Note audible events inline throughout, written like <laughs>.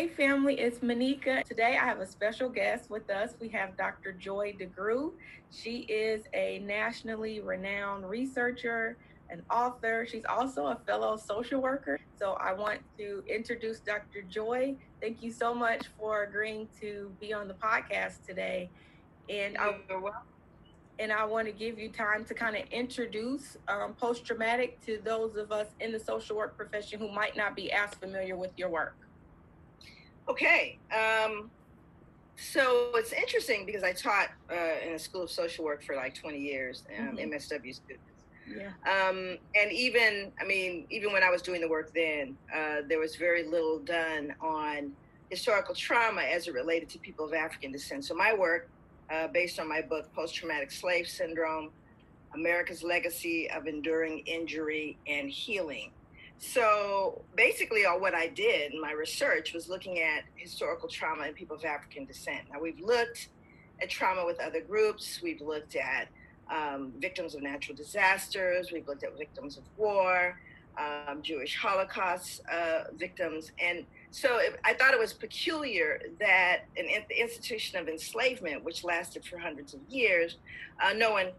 Hey, family, it's Manicka. Today I have a special guest with us. We have Dr. Joy DeGruy. She is a nationally renowned researcher, an author. She's also a fellow social worker. So I want to introduce Dr. Joy. Thank you so much for agreeing to be on the podcast today. And I, and I want to give you time to kind of introduce um, post traumatic to those of us in the social work profession who might not be as familiar with your work. Okay. Um, so it's interesting because I taught uh, in a school of social work for like 20 years, um, mm-hmm. MSW students. Yeah. Um, and even, I mean, even when I was doing the work then, uh, there was very little done on historical trauma as it related to people of African descent. So my work, uh, based on my book, Post Traumatic Slave Syndrome America's Legacy of Enduring Injury and Healing, so basically, all what I did in my research was looking at historical trauma in people of African descent. Now, we've looked at trauma with other groups, we've looked at um, victims of natural disasters, we've looked at victims of war, um, Jewish Holocaust uh, victims. And so it, I thought it was peculiar that an, the institution of enslavement, which lasted for hundreds of years, uh, no one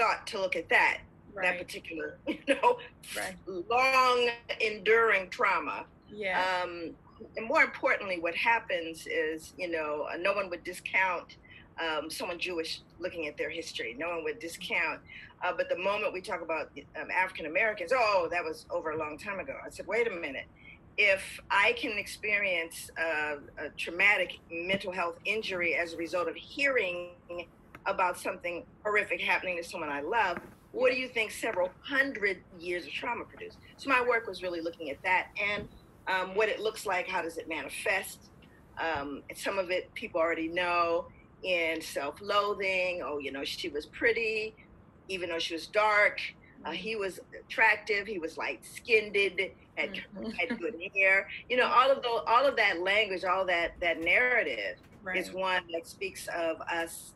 thought to look at that right. that particular, <laughs> you know, right. long enduring trauma. Yeah. Um, and more importantly, what happens is, you know, uh, no one would discount um, someone Jewish looking at their history. No one would discount. Uh, but the moment we talk about um, African Americans, oh, that was over a long time ago. I said, wait a minute. If I can experience uh, a traumatic mental health injury as a result of hearing about something horrific happening to someone I love, what do you think several hundred years of trauma produced? So my work was really looking at that and um, what it looks like. How does it manifest? Um, some of it people already know in self-loathing. Oh, you know, she was pretty, even though she was dark. Uh, he was attractive. He was light-skinned, had, mm-hmm. <laughs> had good hair. You know, all of those, all of that language, all that that narrative right. is one that speaks of us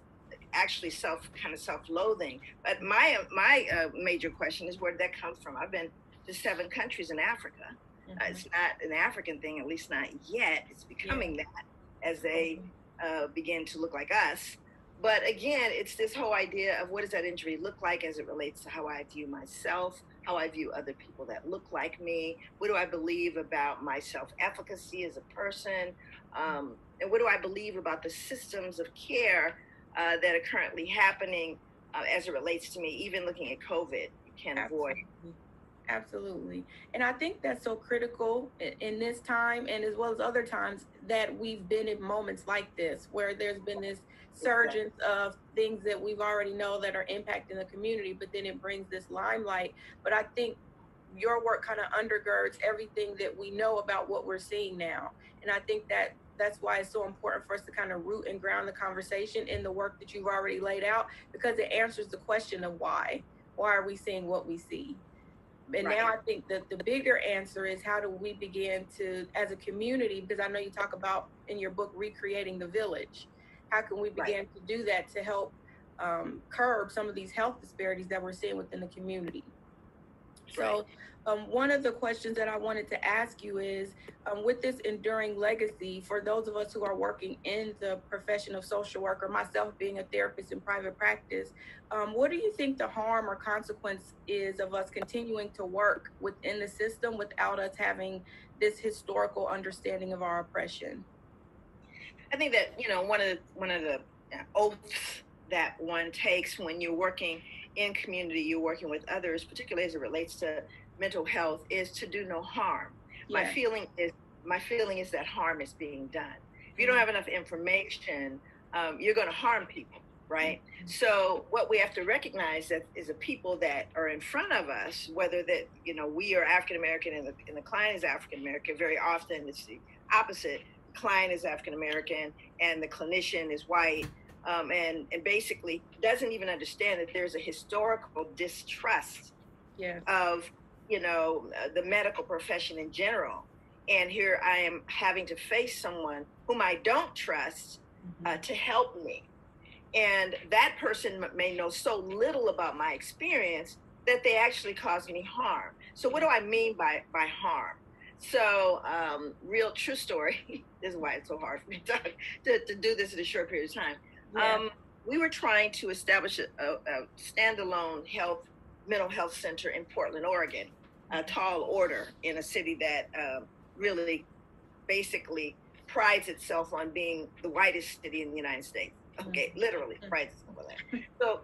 actually self kind of self-loathing. But my my uh, major question is where did that come from? I've been to seven countries in Africa. Mm-hmm. Uh, it's not an African thing, at least not yet. It's becoming yeah. that as they uh, begin to look like us. But again, it's this whole idea of what does that injury look like as it relates to how I view myself, how I view other people that look like me. What do I believe about my self efficacy as a person? Um, and what do I believe about the systems of care uh, that are currently happening uh, as it relates to me, even looking at COVID, you can't Absolutely. avoid. Absolutely. And I think that's so critical in, this time and as well as other times that we've been in moments like this where there's been this surgence of things that we've already know that are impacting the community, but then it brings this limelight. But I think your work kind of undergirds everything that we know about what we're seeing now. And I think that that's why it's so important for us to kind of root and ground the conversation in the work that you've already laid out because it answers the question of why. Why are we seeing what we see? And right. now I think that the bigger answer is how do we begin to, as a community, because I know you talk about in your book recreating the village. How can we begin right. to do that to help um, curb some of these health disparities that we're seeing within the community? So, um, one of the questions that I wanted to ask you is um, with this enduring legacy, for those of us who are working in the profession of social worker, myself being a therapist in private practice, um, what do you think the harm or consequence is of us continuing to work within the system without us having this historical understanding of our oppression? I think that you know one of the, one of the oaths that one takes when you're working in community, you're working with others, particularly as it relates to mental health, is to do no harm. Yeah. My feeling is my feeling is that harm is being done. If you don't mm-hmm. have enough information, um, you're going to harm people, right? Mm-hmm. So what we have to recognize that is a people that are in front of us, whether that you know we are African American and the, and the client is African American. Very often it's the opposite. The client is African American and the clinician is white um, and and basically doesn't even understand that there's a historical distrust yeah. of you know uh, the medical profession in general. And here I am having to face someone whom I don't trust uh, mm-hmm. uh, to help me, and that person may know so little about my experience that they actually cause me harm. So what do I mean by by harm? So, um, real true story. <laughs> this is why it's so hard for me <laughs> to, talk, to, to do this in a short period of time. Yeah. Um, we were trying to establish a, a, a, standalone health mental health center in Portland, Oregon, a tall order in a city that uh, really basically prides itself on being the whitest city in the United States. Okay, mm-hmm. literally prides itself on that. So,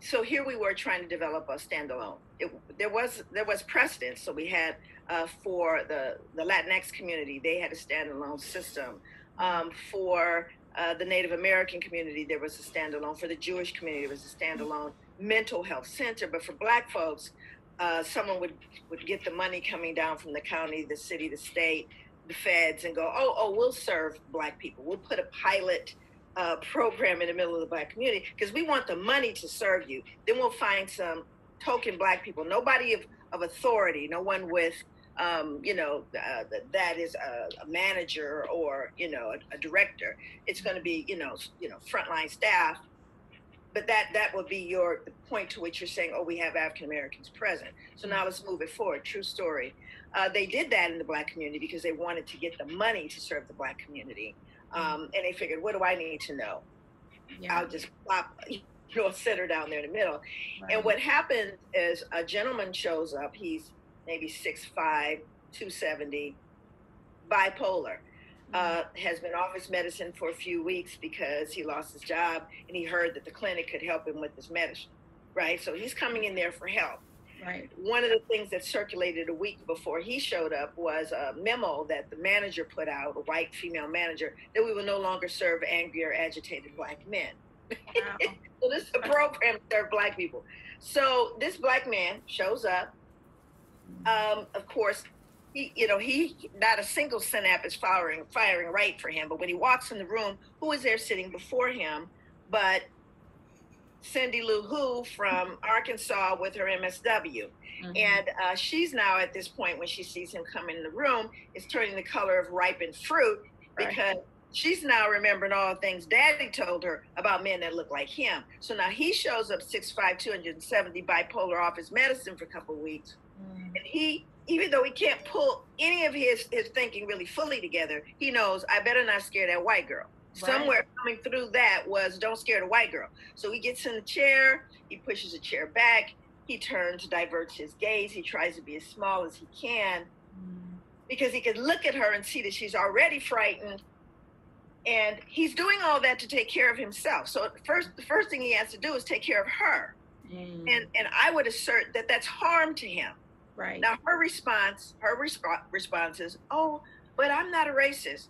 so here we were trying to develop a standalone. It, there was there was precedent. So we had uh, for the the Latinx community, they had a standalone system. Um, for uh, the Native American community, there was a standalone. For the Jewish community, there was a standalone mental health center. But for Black folks, uh, someone would would get the money coming down from the county, the city, the state, the feds, and go, oh, oh, we'll serve Black people. We'll put a pilot uh, program in the middle of the Black community because we want the money to serve you. Then we'll find some token Black people, nobody of, of authority, no one with um, you know, uh, that is a, a, manager or you know a, a director. It's going to be you know you know frontline staff, but that that would be your the point to which you're saying, oh, we have African Americans present. So now let's move it forward. True story. Uh, they did that in the black community because they wanted to get the money to serve the black community, um, and they figured, what do I need to know? Yeah. I'll just plop. <laughs> You know, center down there in the middle. Right. And what happened is a gentleman shows up. He's maybe 6'5, 270, bipolar. Uh, has been off his medicine for a few weeks because he lost his job and he heard that the clinic could help him with his medicine, right? So he's coming in there for help. Right. One of the things that circulated a week before he showed up was a memo that the manager put out, a white female manager, that we will no longer serve angry or agitated black men. Wow. <laughs> so this is a program to serve black people. So this black man shows up um, of course, he, you know, he not a single synapse is firing firing right for him. But when he walks in the room, who is there sitting before him? But Cindy Lou Who from Arkansas with her MSW. Mm-hmm. And uh, she's now at this point when she sees him come in the room, is turning the color of ripened fruit because right. she's now remembering all the things daddy told her about men that look like him. So now he shows up 6'5, 270 bipolar off his medicine for a couple of weeks. Mm. And he, even though he can't pull any of his, his thinking really fully together, he knows I better not scare that white girl. Right. Somewhere coming through that was don't scare the white girl. So he gets in the chair, he pushes the chair back, he turns, diverts his gaze, he tries to be as small as he can mm. because he can look at her and see that she's already frightened. And he's doing all that to take care of himself. So first, the first thing he has to do is take care of her. Mm. And and I would assert that that's harm to him. Right. Now her response, her resp- response is, "Oh, but I'm not a racist."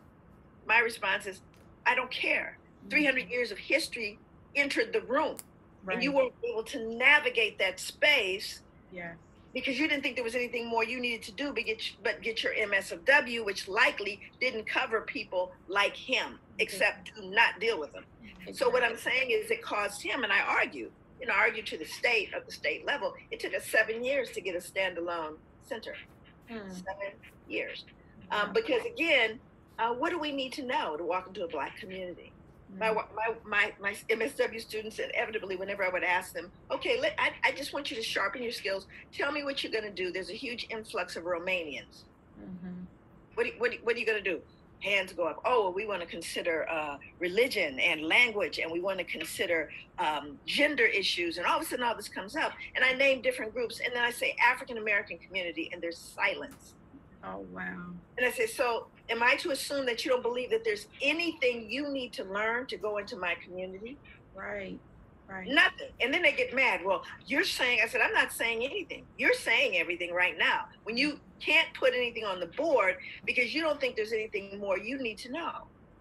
My response is, "I don't care. Mm-hmm. 300 years of history entered the room, right. and you weren't able to navigate that space." Yeah. Because you didn't think there was anything more you needed to do but get, but get your MSW, which likely didn't cover people like him, mm-hmm. except to not deal with them. Exactly. So what I'm saying is it caused him, and I argue, you know, argue to the state at the state level. It took us seven years to get a standalone center. Hmm. Seven years. Um, because again, uh, what do we need to know to walk into a black community? Hmm. My, my, my, my MSW students inevitably, whenever I would ask them, okay, let, I, I just want you to sharpen your skills. Tell me what you're going to do. There's a huge influx of Romanians. Mm-hmm. What, what, what are you going to do? Hands go up. Oh, we want to consider uh, religion and language, and we want to consider um, gender issues, and all of a sudden, all this comes up, and I name different groups, and then I say African American community, and there's silence. Oh wow! And I say, so am I to assume that you don't believe that there's anything you need to learn to go into my community? Right. Right. Nothing. And then they get mad. Well, you're saying, I said, I'm not saying anything. You're saying everything right now. When you can't put anything on the board because you don't think there's anything more you need to know.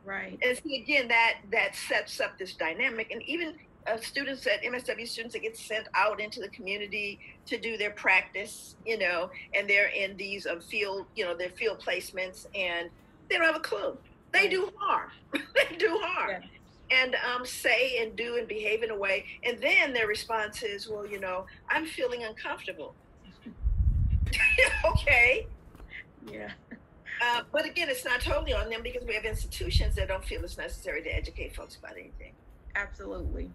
Right. And see, again, that that sets up this dynamic. And even uh, students at MSW students that get sent out into the community to do their practice, you know, and they're in these um, field, you know, their field placements, and they don't have a clue. They do harm. <laughs> they do harm. Yeah and um, say and do and behave in a way. And then their response is, well, you know, I'm feeling uncomfortable. <laughs> okay. Yeah. Uh, but again, it's not totally on them because we have institutions that don't feel it's necessary to educate folks about anything. Absolutely.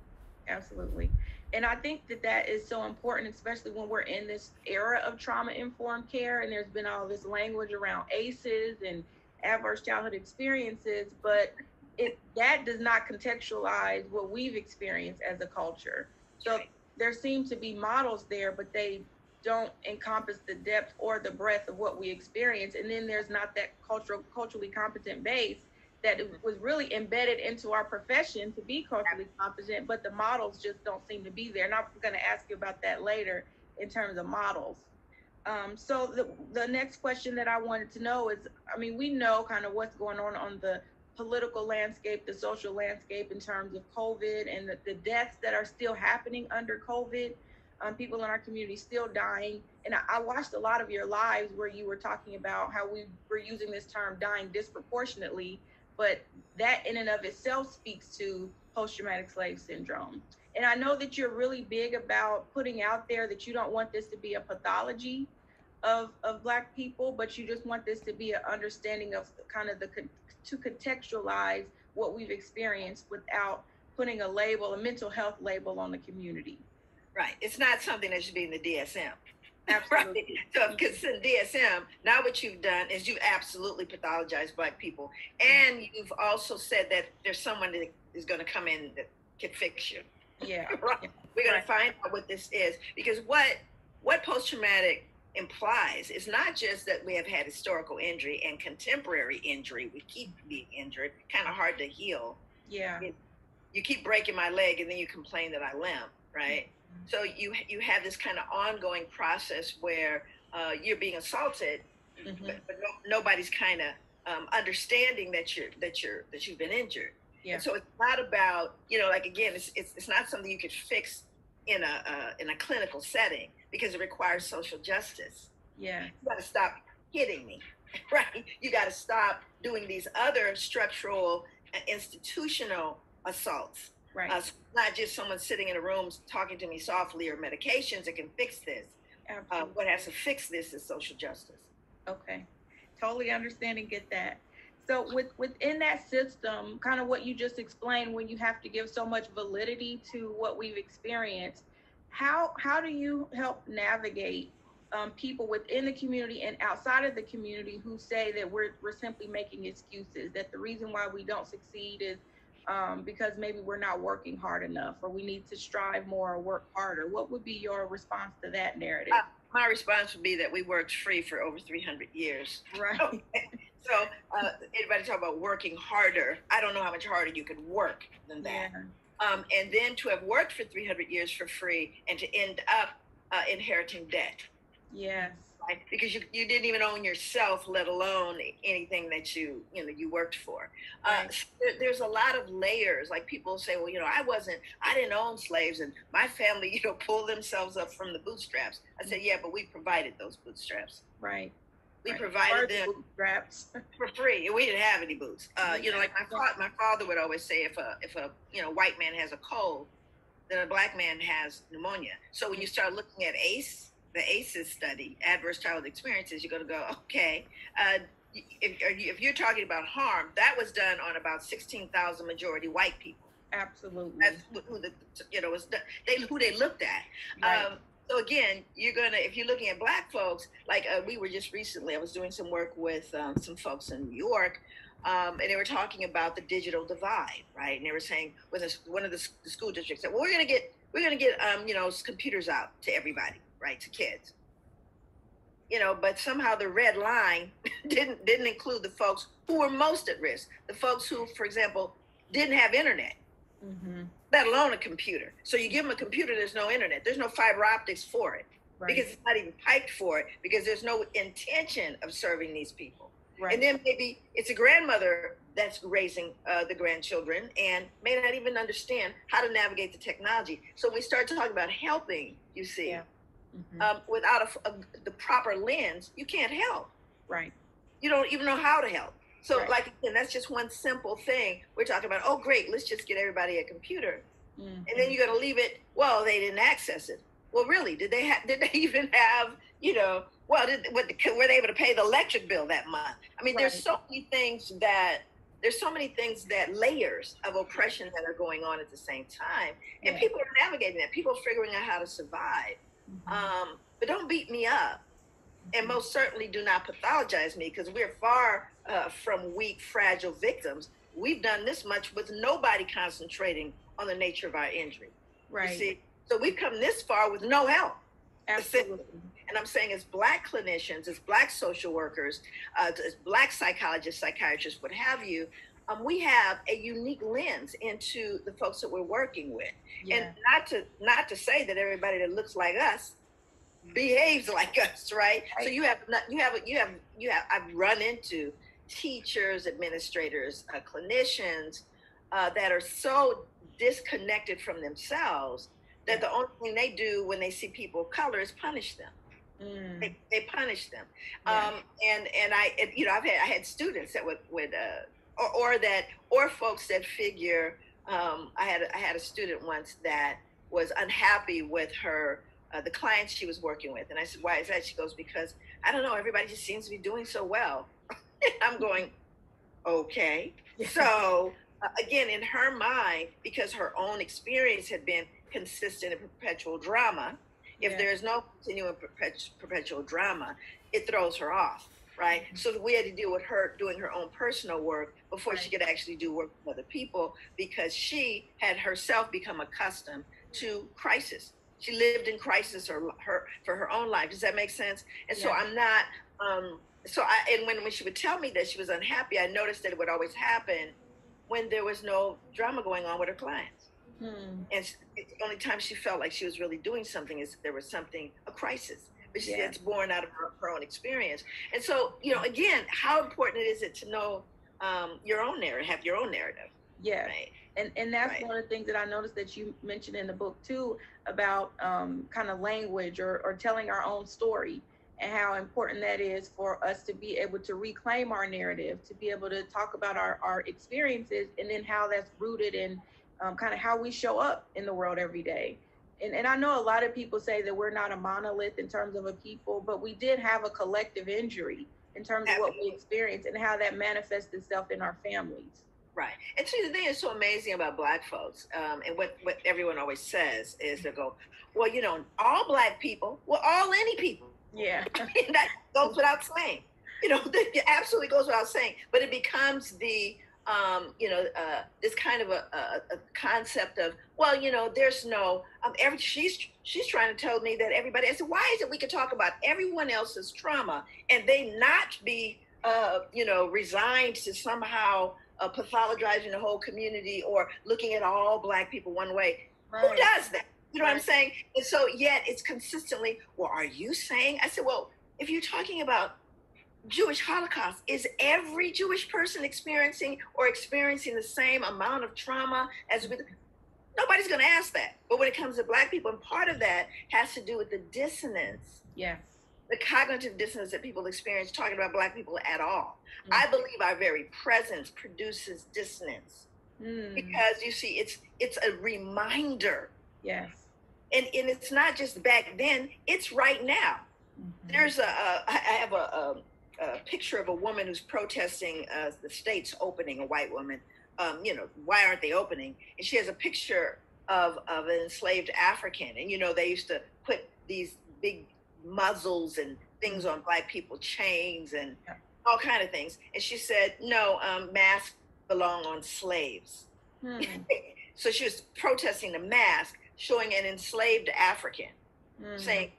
Absolutely. and I think that that is so important, especially when we're in this era of trauma informed care. And there's been all this language around ACEs and adverse childhood experiences, but it that does not contextualize what we've experienced as a culture. So there seem to be models there, but they don't encompass the depth or the breadth of what we experience. And then there's not that cultural, culturally competent base that was really embedded into our profession to be culturally competent, but the models just don't seem to be there. And I'm going to ask you about that later in terms of models. Um, so the, the next question that I wanted to know is, I mean, we know kind of what's going on on the political landscape, the social landscape in terms of COVID and the, the deaths that are still happening under COVID. Um, people in our community still dying. And I, I, watched a lot of your lives where you were talking about how we were using this term dying disproportionately, but that in and of itself speaks to post traumatic slave syndrome. And I know that you're really big about putting out there that you don't want this to be a pathology of, of Black people, but you just want this to be an understanding of kind of the to contextualize what we've experienced without putting a label, a mental health label on the community. Right. It's not something that should be in the DSM. <laughs> Absolutely. Right. So, because in DSM, now what you've done is you absolutely pathologized Black people, and you've also said that there's someone that is going to come in that can fix you. Yeah. <laughs> right. We're right. to find out what this is because what what post traumatic implies is not just that we have had historical injury and contemporary injury. We keep being injured, kind of hard to heal. Yeah. You keep breaking my leg and then you complain that I limp, right? Mm-hmm. So you you have this kind of ongoing process where uh, you're being assaulted, mm-hmm. but, but no, nobody's kind of um, understanding that you're that you're that you've been injured. Yeah. And so it's not about you know like again it's it's, it's not something you could fix in a uh, in a clinical setting because it requires social justice. Yeah. You got to stop hitting me, <laughs> right? You got to stop doing these other structural, uh, institutional assaults. Right. Uh, so not just someone sitting in a room talking to me softly or medications that can fix this. Uh, what has to fix this is social justice. Okay. Totally understand and get that. So with within that system, kind of what you just explained, when you have to give so much validity to what we've experienced, how how do you help navigate um, people within the community and outside of the community who say that we're we're simply making excuses that the reason why we don't succeed is um, because maybe we're not working hard enough or we need to strive more or work harder? What would be your response to that narrative? Uh, my response would be that we worked free for over 300 years. Right. <laughs> So uh, anybody talk about working harder? I don't know how much harder you could work than that. Yeah. Um, and then to have worked for 300 years for free and to end up uh, inheriting debt. Yes. Right? Because you, you didn't even own yourself, let alone anything that you you know you worked for. Uh, right. Uh, so there, there's a lot of layers. Like people say, well, you know, I wasn't, I didn't own slaves, and my family, <laughs> you know, pulled themselves up from the bootstraps. I said, yeah, but we provided those bootstraps. Right. We right. provided them straps <laughs> for free. We didn't have any boots. Uh, you know, like my father, my father would always say, if a if a you know white man has a cold, then a black man has pneumonia. So when you start looking at ACE, the ACEs study, adverse childhood experiences, you're going to go, okay. Uh, if, if you're talking about harm, that was done on about 16,000 majority white people. Absolutely. That's who the you know was they who they looked at. Right. Um, so again, you're gonna if you're looking at black folks, like uh, we were just recently, I was doing some work with um, some folks in New York, um, and they were talking about the digital divide, right? And they were saying with a, one of the, the, school districts that well, we're gonna get we're gonna get um, you know computers out to everybody, right, to kids. You know, but somehow the red line <laughs> didn't didn't include the folks who were most at risk, the folks who, for example, didn't have internet. Mm-hmm let alone a computer. So you give them a computer, there's no internet, there's no fiber optics for it right. because it's not even piped for it because there's no intention of serving these people. Right. And then maybe it's a grandmother that's raising uh, the grandchildren and may not even understand how to navigate the technology. So we start talking about helping, you see, yeah. mm-hmm. um, without a, a, the proper lens, you can't help. Right. You don't even know how to help. So, right. like again, that's just one simple thing. We're talking about. Oh, great! Let's just get everybody a computer, mm-hmm. and then you're going to leave it. Well, they didn't access it. Well, really? Did they have? Did they <laughs> even have? You know? Well, did, what, were they able to pay the electric bill that month? I mean, right. there's so many things that there's so many things that layers of oppression that are going on at the same time, and Yeah. people are navigating that. People are figuring out how to survive. Mhm. Um, but don't beat me up, and most certainly do not pathologize me because we're far uh, from weak, fragile victims. We've done this much with nobody concentrating on the nature of our injury. You right. see, so we've come this far with no help. Absolutely. And I'm saying, as Black clinicians, as Black social workers, uh, as Black psychologists, psychiatrists, what have you, um, we have a unique lens into the folks that we're working with. Yeah. And not to not to say that everybody that looks like us behaves like <laughs> us, right? So you have not, you have you have you have I've run into teachers, administrators, uh, clinicians uh, that are so disconnected from themselves that the only thing they do when they see people of color is punish them. Mm. They, they punish them. Yeah. Um, and and I and, you know I've had I had students that would would uh, or, or that or folks that figure. Um, I had I had a student once that was unhappy with her uh, the clients she was working with, and I said, "Why is that?" She goes, "Because I don't know. Everybody just seems to be doing so well." <laughs> I'm going, okay. So uh, again, in her mind, because her own experience had been consistent and perpetual drama, if Yeah. there's no continuing perpet- perpetual drama, it throws her off, right? Mm-hmm. So we had to deal with her doing her own personal work before she could actually do work with other people because she had herself become accustomed to crisis. She lived in crisis her, her for her own life. Does that make sense? And so I'm not. Um, so I and when when she would tell me that she was unhappy, I noticed that it would always happen when there was no drama going on with her clients. Hmm. And the only time she felt like she was really doing something is there was something, a crisis. But she Yeah. said it's born out of her, her own experience. And so, you know, again, how important is it to know um, your own narrative, have your own narrative, Yeah. right? and and that's Right. one of the things that I noticed that you mentioned in the book too about um, kind of language or, or telling our own story and how important that is for us to be able to reclaim our narrative, to be able to talk about our, our experiences and then how that's rooted in um, kind of how we show up in the world every day. And, and I know a lot of people say that we're not a monolith in terms of a people, but we did have a collective injury in terms of what we experienced and how that manifests itself in our families. Right. And see, the thing that's so amazing about Black folks, um, and what, what everyone always says is they go, well, you know, all Black people, well, all any people. Yeah. <laughs> that goes without saying. You know, <laughs> it absolutely goes without saying. But it becomes the, um, you know, uh, this kind of a, a, a concept of, well, you know, there's no, um, every she's she's trying to tell me that everybody. I said, why is it we could talk about everyone else's trauma and they not be, uh, you know, resigned to somehow uh, pathologizing the whole community or looking at all black people one way? Who does that? You know what I'm saying? And so, yet it's consistently, well, are you saying? I said, well, if you're talking about Jewish Holocaust, is every Jewish person experiencing or experiencing the same amount of trauma as with? Nobody's going to ask that. But when it comes to Black people, and part of that has to do with the dissonance, Yes. The cognitive dissonance that people experience talking about Black people at all. Mhm. I believe our very presence produces dissonance Mm, because you see, it's it's a reminder yes. and and it's not just back then it's right now Mhm. there's a, a I I have a, a, a picture of a woman who's protesting uh, the state's opening a white woman um, you know why aren't they opening and she has a picture of of an enslaved african and you know they used to put these big muzzles and things on black people chains and Yeah. all kind of things and she said no um, masks belong on slaves Hmm. <laughs> so she was protesting the mask showing an enslaved african Mhm. saying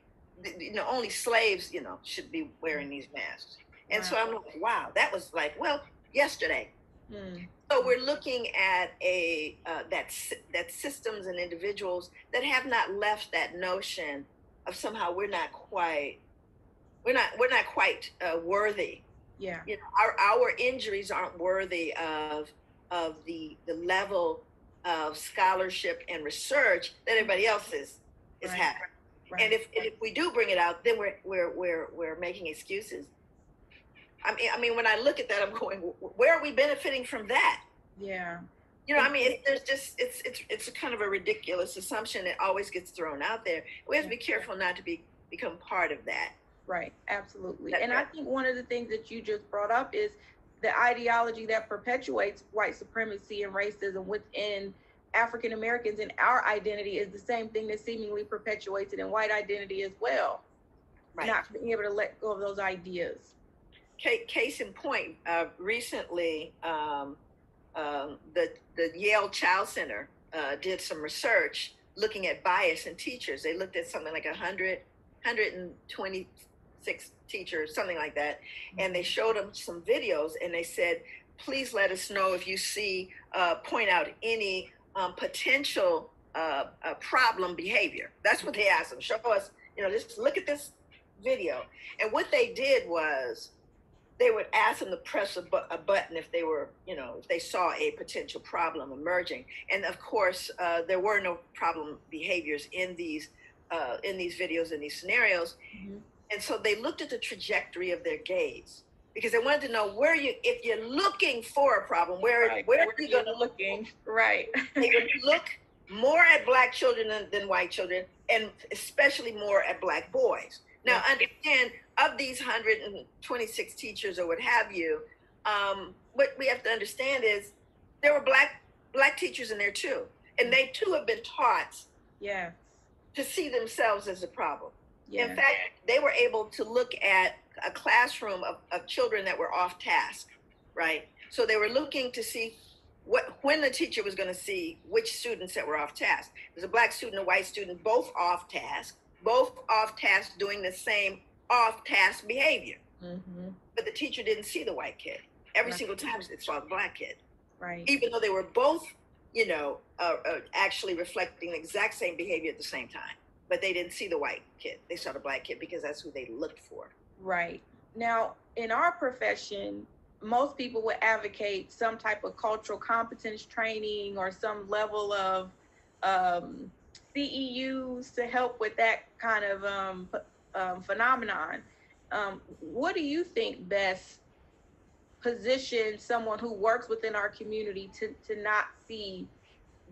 you know only slaves you know should be wearing these masks and so i'm like wow that was like well yesterday Hmm. so we're looking at a uh, that that systems and individuals that have not left that notion of somehow we're not quite we're not we're not quite uh, worthy Yeah. you know our our injuries aren't worthy of of the the level of scholarship and research that everybody else is is Right. having Right. and if, and if we do bring it out, then we're we're we're we're making excuses. I mean, I mean, when I look at that, I'm <laughs> going, where are we benefiting from that? yeah. You know, I mean, it, there's just it's it's it's a kind of a ridiculous assumption that always gets thrown out there. We have to be careful not to be become part of that. Right, absolutely. That's and I think one of the things that you just brought up is the ideology that perpetuates white supremacy and racism within African Americans and our identity is the same thing that seemingly perpetuates it in white identity as well. Right. Not being able to let go of those ideas. Case, case in point, uh, recently, um, um, the the Yale Child Center uh, did some research looking at bias in teachers. They looked at something like 100, 126 teachers, something like that, and they showed them some videos and they said, please let us know if you see, uh, point out any um, potential uh, uh, problem behavior. That's what they asked them. Show us, you know, just look at this video. And what they did was they would ask them to press a, bu- a button if they were, you know, if they saw a potential problem emerging. And of course, uh, there were no problem behaviors in these uh, in these videos in these scenarios. Mm-hmm. And so they looked at the trajectory of their gaze because they wanted to know where you, if you're looking for a problem, where Right. where Where are you going to looking? Right. they would look more at black children than, than white children, and especially more at black boys. Now, understand of these 126 teachers or what have you, um, what we have to understand is there were black black teachers in there too, and they too have been taught Yeah. to see themselves as a problem. Yeah. In fact, they were able to look at a classroom of, of children that were off task, right? So they were looking to see what when the teacher was going to see which students that were off task. There's a black student, a white student, both off task, both off task doing the same off task behavior. hmm But the teacher didn't see the white kid. Every Right. single time it saw the black kid, Right. even though they were both, you know, uh, uh, actually reflecting the exact same behavior at the same time. But they didn't see the white kid. They saw the black kid because that's who they looked for. Right. Now, in our profession, most people would advocate some type of cultural competence training or some level of um, CEUs to help with that kind of um, um, phenomenon. Um, what do you think best positions someone who works within our community to, to not see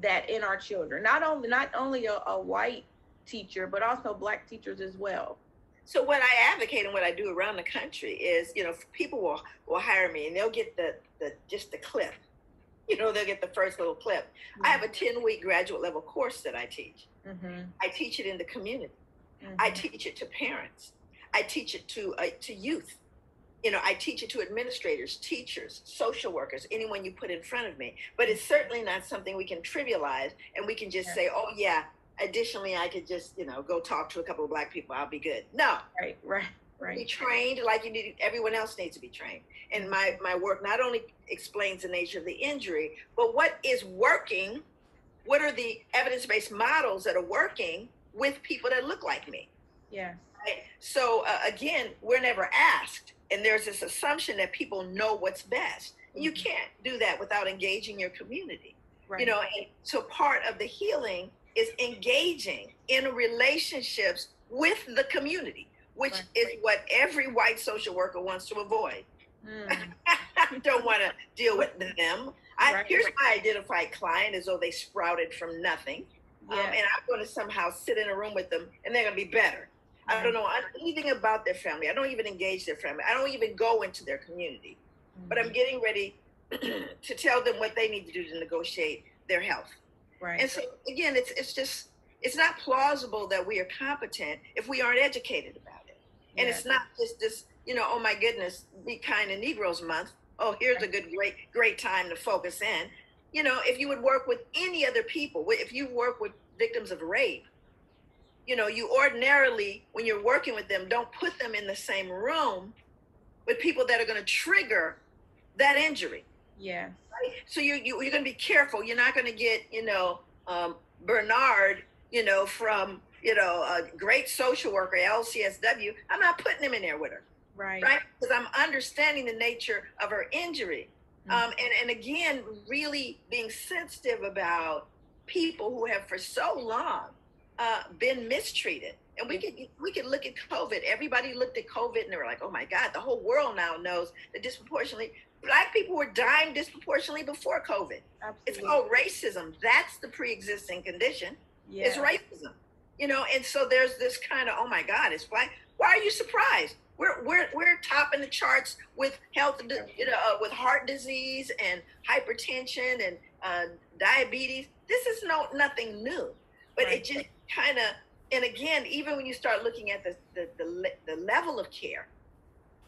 that in our children? Not only not only a, a white teacher, but also black teachers as well. So what I advocate and what I do around the country is, you know, people will will hire me and they'll get the the just the clip. You know, they'll get the first little clip. I have a 10 week graduate level course that I teach. Mm-hmm. I teach it in the community. I teach it to parents. I teach it to uh, to youth. You know, I teach it to administrators, teachers, social workers, anyone you put in front of me. But it's certainly not something we can trivialize and we can just Yeah. say, "Oh yeah, additionally I could just, you know, go talk to a couple of black people, I'll be good." No, Right, right, Right. be trained like you need everyone else needs to be trained and my my work not only explains the nature of the injury but what is working what are the evidence-based models that are working with people that look like me Yes. right? so uh, again we're never asked and there's this assumption that people know what's best you Mhm. can't do that without engaging your community Right. you know and so part of the healing is engaging in relationships with the community which Right. is what every white social worker wants to avoid Mm, <laughs> don't want to deal with them I, Right. here's my identified client as though they sprouted from nothing um, and i'm going to somehow sit in a room with them and they're going to be better i don't know anything about their family i don't even engage their family i don't even go into their community but i'm Mhm. getting ready <clears throat> to tell them what they need to do to negotiate their health right. and so again, it's it's just it's not plausible that we are competent if we aren't educated about it. And Yeah. it's not just this, you know, oh my goodness, be kind to Negroes month. Oh, here's a good great great time to focus in. You know, if you would work with any other people, if you work with victims of rape, you know, you ordinarily when you're working with them, don't put them in the same room with people that are going to trigger that injury yeah. so you, you you're going to be careful. You're not going to get you know um, Bernard, you know, from you know a great social worker LCSW. I'm not putting him in there with her, Right. right? Because I'm understanding the nature of her injury. Um, and and again, really being sensitive about people who have for so long uh, been mistreated. And we could we could look at COVID. Everybody looked at COVID and they were like, "Oh my God!" The whole world now knows that disproportionately black people were dying disproportionately before COVID. Absolutely. It's called racism. That's the pre-existing condition. Yeah. It's racism. You know, and so there's this kind of, oh my God, it's black. Why are you surprised? We're we're we're topping the charts with health, you know, uh, with heart disease and hypertension and uh, diabetes. This is no nothing new, but right. it just kind of. And again, even when you start looking at the, the the the level of care,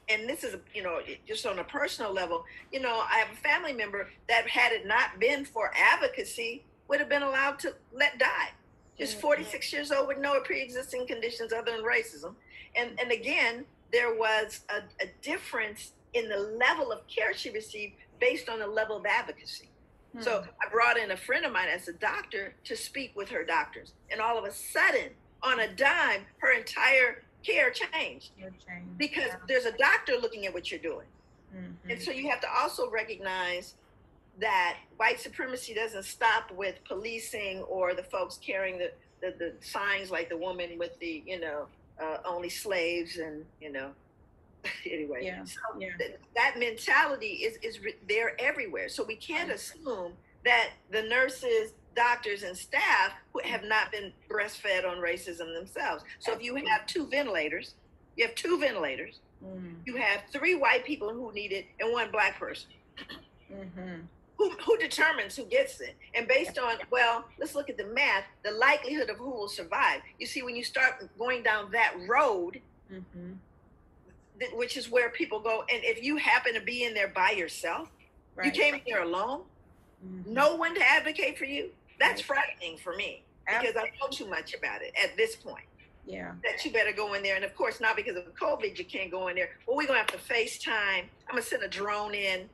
and this is you know just on a personal level, you know, I have a family member that had it not been for advocacy, would have been allowed to let die. Just 46 years old with no pre-existing conditions other than racism. And and again, there was a, a difference in the level of care she received based on the level of advocacy. Hmm. So I brought in a friend of mine as a doctor to speak with her doctors. And all of a sudden, on a dime, her entire care changed. changed. Because yeah. there's a doctor looking at what you're doing. Mm-hmm. And so you have to also recognize that white supremacy doesn't stop with policing or the folks carrying the, the, the signs like the woman with the, you know, uh, only slaves and, you know, <laughs> anyway. Yeah. So yeah. Th- that mentality is, is re- there everywhere. So we can't assume that the nurses, doctors, and staff who have not been breastfed on racism themselves. So if you have two ventilators, you have two ventilators, mm. you have three white people who need it and one black person. Mm-hmm who, who determines who gets it? And based on, well, let's look at the math, the likelihood of who will survive. You see, when you start going down that road, mm-hmm. th- which is where people go, and if you happen to be in there by yourself, right. you came here alone, mm-hmm. no one to advocate for you, that's right. frightening for me because I know too much about it at this point. Yeah. That you better go in there. And of course, not because of COVID, you can't go in there. Well, we're going to have to FaceTime. I'm going to send a drone in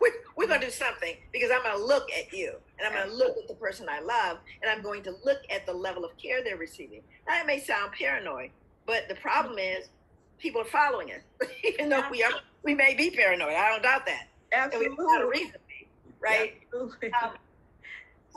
we're, we're going to do something because I'm going to look at you and I'm going to look at the person I love and I'm going to look at the level of care they're receiving. Now, it may sound paranoid, but the problem is people are following us, <laughs> even though we are, we may be paranoid. I don't doubt that. Absolutely. And we have a reason to be, right? Absolutely. Um,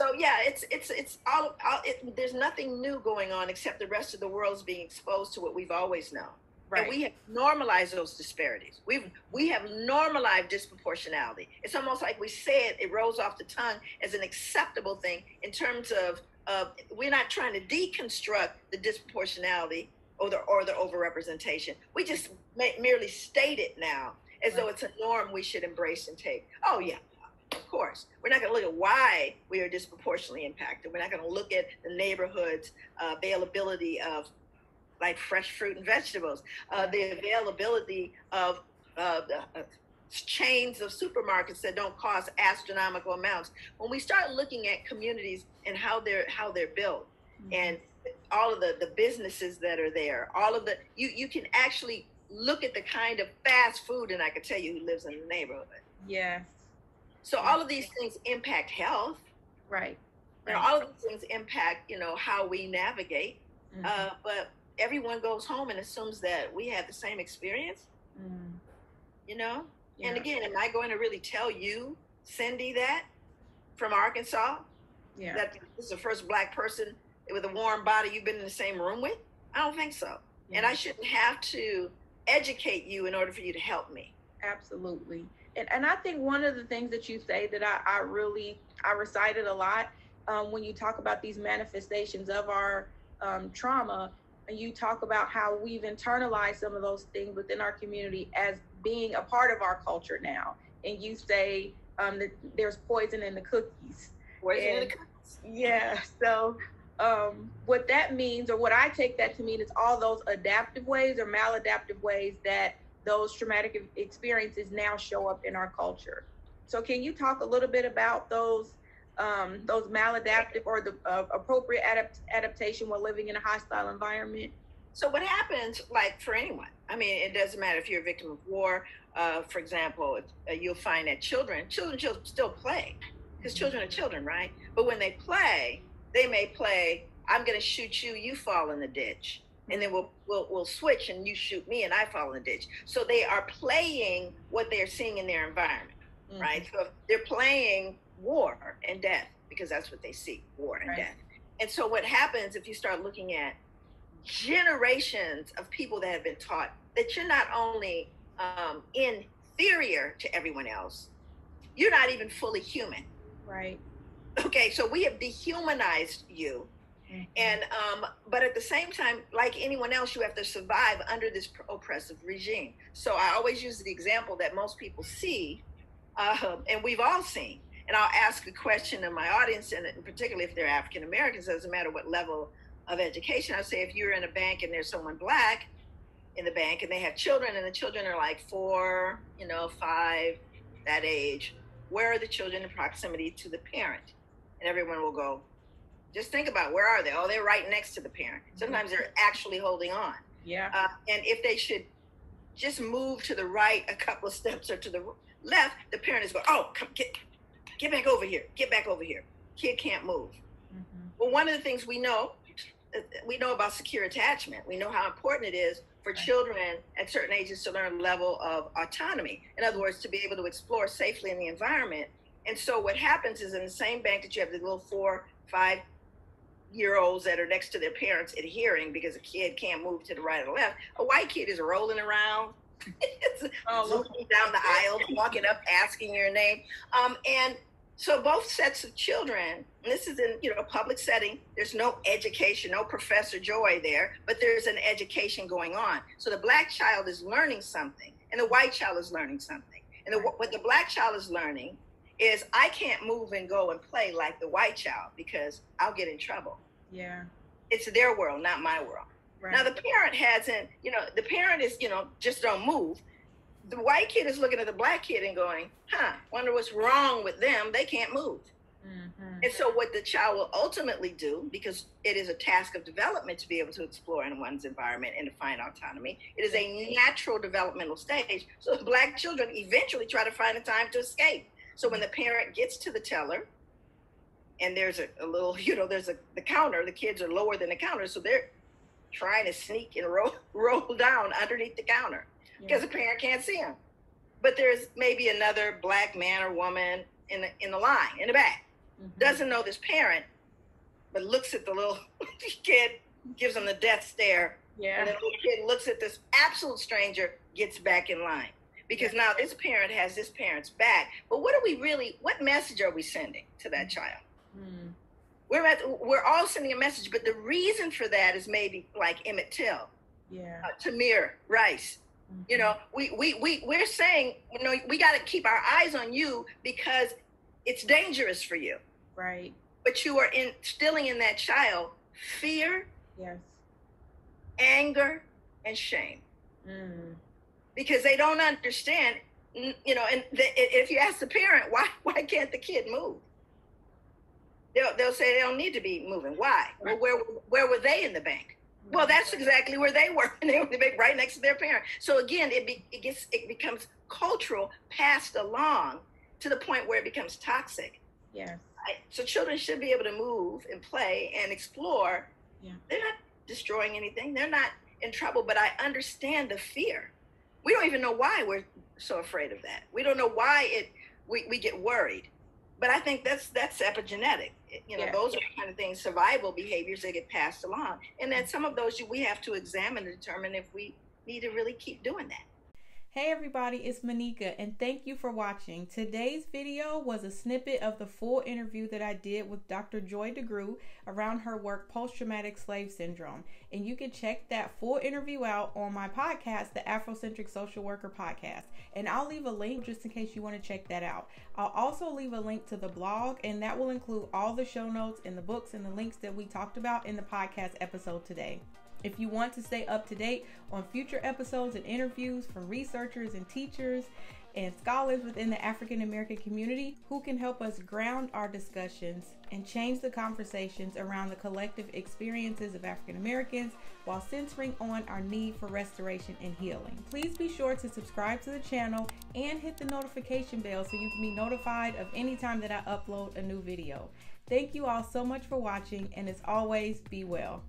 so yeah, it's it's it's all, all it, there's nothing new going on except the rest of the world's being exposed to what we've always known. Right. And we have normalized those disparities. We've we have normalized disproportionality. It's almost like we say it, it rolls off the tongue as an acceptable thing in terms of uh, we're not trying to deconstruct the disproportionality or the or the overrepresentation. We just may, merely state it now as right. though it's a norm we should embrace and take. Oh yeah, of course. We're not going to look at why we are disproportionately impacted. We're not going to look at the neighborhoods uh, availability of like fresh fruit and vegetables, uh, the availability of uh, uh, chains of supermarkets that don't cost astronomical amounts. When we start looking at communities and how they're how they're built, mm-hmm. and all of the the businesses that are there, all of the you you can actually look at the kind of fast food, and I can tell you who lives in the neighborhood. Yes. So all of these things impact health. Right. And all of these things impact, you know, how we navigate. Mm-hmm. Uh, but everyone goes home and assumes that we have the same experience. Mm. You know? Yeah. And again, am I going to really tell you, Cindy, that from Arkansas? Yeah. That this is the first black person with a warm body you've been in the same room with? I don't think so. Yeah. And I shouldn't have to educate you in order for you to help me. Absolutely. And, and I think one of the things that you say that I, I really I recited a lot um, when you talk about these manifestations of our um, trauma you talk about how we've internalized some of those things within our community as being a part of our culture now. And you say um, that there's poison in the cookies. Poison and, in the cookies. Yeah. So um, what that means, or what I take that to mean, is all those adaptive ways or maladaptive ways that those traumatic experiences now show up in our culture. So can you talk a little bit about those um, those maladaptive or the uh, appropriate adapt- adaptation while living in a hostile environment? So, what happens, like for anyone? I mean, it doesn't matter if you're a victim of war. Uh, for example, uh, you'll find that children, children still play because children are children, right? But when they play, they may play. I'm going to shoot you. You fall in the ditch, and then we'll, we'll we'll switch, and you shoot me, and I fall in the ditch. So they are playing what they're seeing in their environment, mm-hmm. right? So they're playing war and death because that's what they see war and right. death. And so, what happens if you start looking at generations of people that have been taught that you're not only um, inferior to everyone else, you're not even fully human. Right. Okay, so we have dehumanized you. Mm-hmm. And um, but at the same time, like anyone else, you have to survive under this oppressive regime. So I always use the example that most people see, uh, and we've all seen. And I'll ask a question of my audience, and particularly if they're African Americans, doesn't matter what level of education. I'll say if you're in a bank and there's someone black in the bank, and they have children, and the children are like four, you know, five, that age. Where are the children in proximity to the parent? And everyone will go, just think about where are they? Oh, they're right next to the parent. Mm-hmm. Sometimes they're actually holding on. Yeah. Uh, and if they should just move to the right a couple of steps or to the left, the parent is going, oh, come get, get back over here, get back over here. Kid can't move. Mm-hmm. Well, one of the things we know, we know about secure attachment. We know how important it is for children at certain ages to learn a level of autonomy. In other words, to be able to explore safely in the environment. And so what happens is in the same bank that you have the little four, five, year olds that are next to their parents adhering because a kid can't move to the right or the left. A white kid is rolling around, <laughs> oh, looking down the aisle, walking up, asking your name. Um, and so both sets of children, this is in you know a public setting. There's no education, no Professor Joy there, but there's an education going on. So the black child is learning something, and the white child is learning something. And the, what the black child is learning is I can't move and go and play like the white child because I'll get in trouble. Yeah. It's their world, not my world. Right. Now the parent hasn't, you know, the parent is, you know, just don't move. The white kid is looking at the black kid and going, huh, wonder what's wrong with them. They can't move. Mm-hmm. And so, what the child will ultimately do, because it is a task of development to be able to explore in one's environment and to find autonomy, it is a natural developmental stage. So, the black children eventually try to find a time to escape. So when the parent gets to the teller, and there's a, a little, <laughs> you know, there's a the counter, the kids are lower than the counter, so they're trying to sneak and roll <laughs> roll down underneath the counter because yeah. the parent can't see them. But there's maybe another black man or woman in the in the line in the back, mm-hmm. doesn't know this parent, but looks at the little <laughs> kid, gives him the death stare. Yeah. And the little kid looks at this absolute stranger, gets back in line because now this parent has this parent's back. But what are we really? What message are we sending to that child? Hmm. We're at, we're all sending a message, but the reason for that is maybe like Emmett Till, yeah, uh, Tamir Rice. You know, we we we we're saying, you know, we got to keep our eyes on you because it's dangerous for you. Right. But you are instilling in that child fear, yes, anger, and shame. Mm because they don't understand you know and the, if you ask the parent why <laughs> why can't the kid move they'll, they'll say they don't need to be moving why well where where were they in the bank well that's exactly where they were and <laughs> they were right next to their parent so again it, be, it gets it becomes cultural passed along to the point where it becomes toxic yes so children should be able to move and play and explore yeah. they're not destroying anything they're not in trouble but i understand the fear we don't even know why we're so afraid of that. We don't know why it we, we get worried. But I think that's that's epigenetic. You know, yeah. those are things, survival behaviors that get passed along. And that some of those we have to examine to determine if we need to really keep doing that. Hey everybody, it's Manicka and thank you for watching. Today's video was a snippet of the full interview that I did with Dr. Joy DeGruy around her work post-traumatic slave syndrome. And you can check that full interview out on my podcast, the Afrocentric Social Worker Podcast. And I'll leave a link just in case you want to check that out. I'll also leave a link to the blog and that will include all the show notes and the books and the links that we talked about in the podcast episode today. If you want to stay up to date on future episodes and interviews from researchers and teachers and scholars within the African American community who can help us ground our discussions and change the conversations around the collective experiences of African Americans while centering on our need for restoration and healing. Please be sure to subscribe to the channel and hit the notification bell so you can be notified of any time that I upload a new video. Thank you all so much for watching and as always, be well.